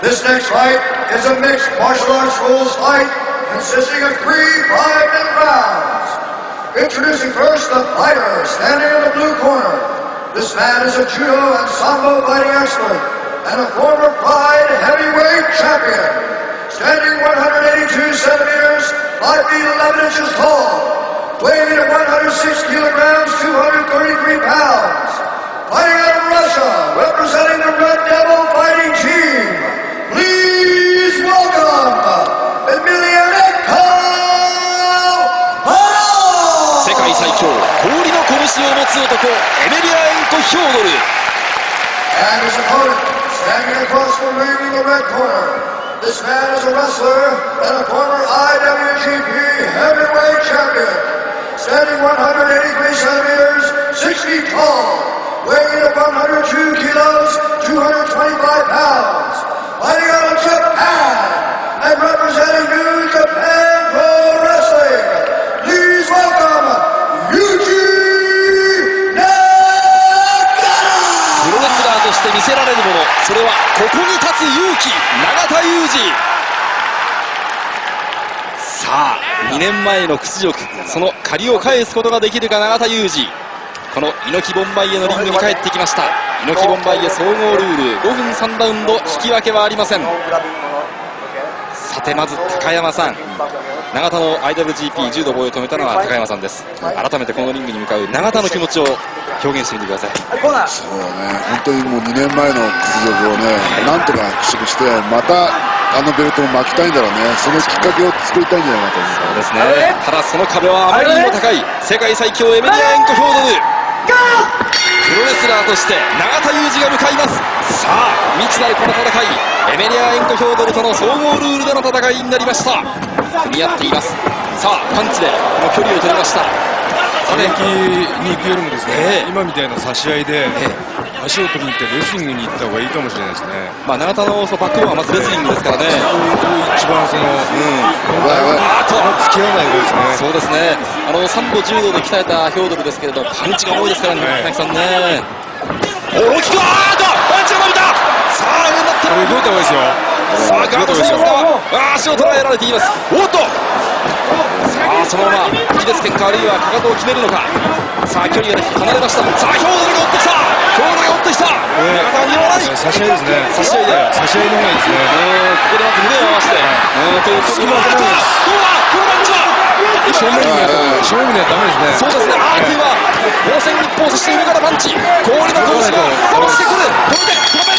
This next fight is a mixed martial arts rules fight consisting of three five-minute rounds. Introducing first the fighter standing in the blue corner. This man is a judo and sambo fighting expert and a former Pride heavyweight champion. Standing 182 centimeters, 5 feet 11 inches tall. Weighing at 106 kilograms, 233 pounds. Fighting out of Russia, representing And his opponent, standing across from ring in the red corner, this man is a wrestler and a former IWGP heavyweight champion, standing 183 centimeters, 60 tall. ここに立つ勇気永田裕二。さあ2年前の屈辱その借りを返すことができるか永田裕二。この猪木ボンバイエのリングに帰ってきました。猪木ボンバイエ総合ルール5分3ラウンド引き分けはありません。さてまず高山さん。永田の IWGP 柔道防衛を止めたのは高山さんです。改めてこのリングに向かう永田の気持ちを表現してみてください。そうだね、本当にもう2年前の屈辱をね、なんとか払拭して、またあのベルトを巻きたいんだろうね、そのきっかけを作りたいんじゃないかと思う。ですね。ただその壁はあまりにも高い世界最強エメリアエンコ・ヒョードルプロレスラーとして永田裕二が向かいます。さあ未知なるこの戦いエメリアエンコ・ヒョードルとの総合ルールでの戦いになりました組み合っています。さあパンチでこの距離を取りました。打撃に行くよりもですね、ええ。今みたいな差し合いで、え足を取りに行ってレスリングに行った方がいいかもしれないですね。まあ、永田のそのバックボーンはまずレスリングですからね。一番その、うん、あと付き合わないですね。そうですね。あの三歩柔道で鍛えたですけれどパンチが多いですからね、はい。さんね。大きくあーっとパンチが伸びた。さあ上になって動いた方がいいですよ。さあガードしていますが足を捉えられています。おっと。さあそのまま気です喧嘩あるいはかかとを決めるのか。さあ距離が離れました。さあヒョードルが追ってきた。ヒョードルが追ってきた。中田は見らない。差し合いですね。差し合いで差し合いの方がいいですね。うんここでまず胸を合わせてうんという隙間がどうだどうだこのパンチは正面には正面にはダメですね。そうですね、あーというは、防戦一方、そして上からパンチ、氷の拳が落ちてくる、止めて、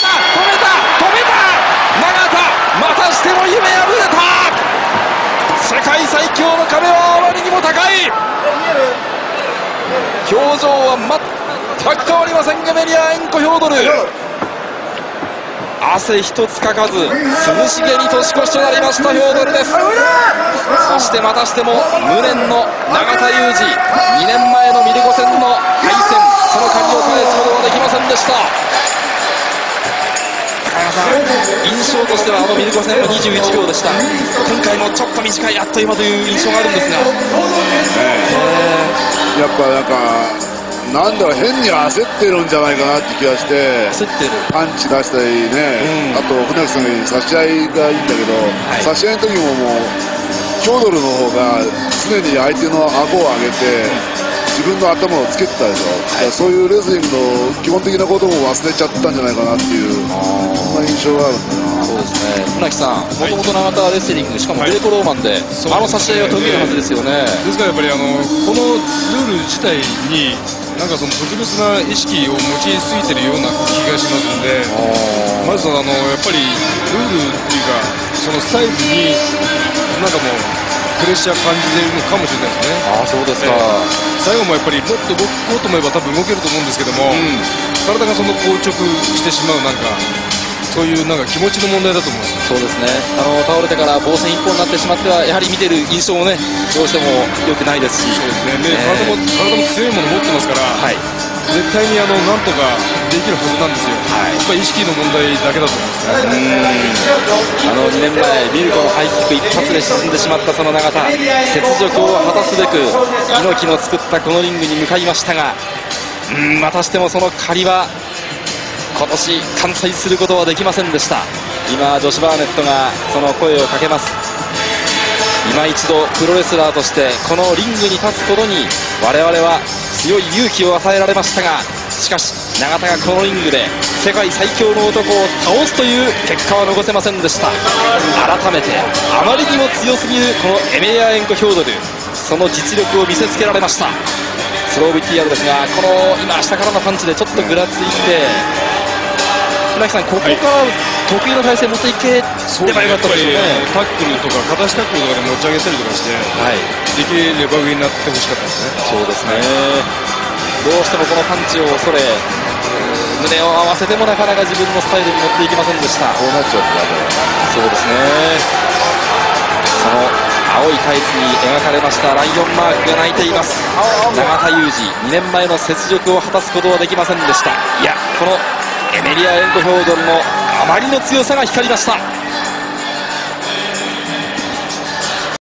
全く変通りませんエメリアエンコ・ヒョードル。汗一つかかず涼しげに年越しとなりましたヒョードルです。そしてまたしても無念の永田裕二。2年前のミルコ戦の敗戦。その鍵りを返すことはできませんでした。印象としてはあのミルコ戦の21秒でした。今回もちょっと短いあっという間という印象があるんですが、え。ー、やっぱなんかなんだろう、変に焦ってるんじゃないかなって気がして、焦ってる。パンチ出したりね、うん。あと船木さんが言う差し合いがいいんだけど、い。差し合いの時ももう、ヒョードルの方が常に相手の顎を上げて、自分の頭をつけてたでしょ、だからそういうレスリングの基本的なことも忘れちゃったんじゃないかなっていう、そんな印象があるんだよな。そうですね。船木さんもともと永田はレスリングしかもグレコローマンで、そうあの差し合いは得意なはずですよね。ですからやっぱりあのこのルール自体になんかその特別な意識を持ちすぎてるような気がしますので。まずあのやっぱりルールっていうかそのスタイルになんかもうプレッシャー感じているのかもしれないですね。ああそうですか、最後もやっぱりもっと動こうと思えば多分動けると思うんですけども、体がその硬直してしまうなんかそういうなんか気持ちの問題だと思います。そうですね。あの倒れてから防戦一本になってしまってはやはり見てる印象もねどうしても良くないですし。そうですね。で、ね体も体も強いもの持ってますから、はい。絶対にあのなんとかできるはずなんですよ、はい。やっぱり意識の問題だけだと思います。ねあの2年前ミルコのハイキック一発で沈んでしまったその永田。雪辱を果たすべく猪木の作ったこのリングに向かいましたがうんまたしてもその借りは今年完済することはできませんでした。今ジョシュ・バーネットがその声をかけます。今一度プロレスラーとしてこのリングに立つことに我々は強い勇気を与えられましたがしかし永田がこのリングで世界最強の男を倒すという結果は残せませんでした。改めてあまりにも強すぎるこのエメリアエンコ・ヒョードルその実力を見せつけられました。スロー VTR ですがこの今下からのパンチでちょっとぐらついて船木さんここから得意の体勢持っていければよかったですよね。タックルとか片足タックルとかで持ち上げたりとかしてはいできれば上になってほしかったですね。そうですね。どうしてもこのパンチを恐れうん胸を合わせてもなかなか自分のスタイルに持っていきませんでした。こうなっちゃったそうですね。その青いタイツに描かれましたライオンマークが泣いています。永田裕二2年前の雪辱を果たすことはできませんでした。いや。このエメリア・エンドフォードルのあまりの強さが光りました。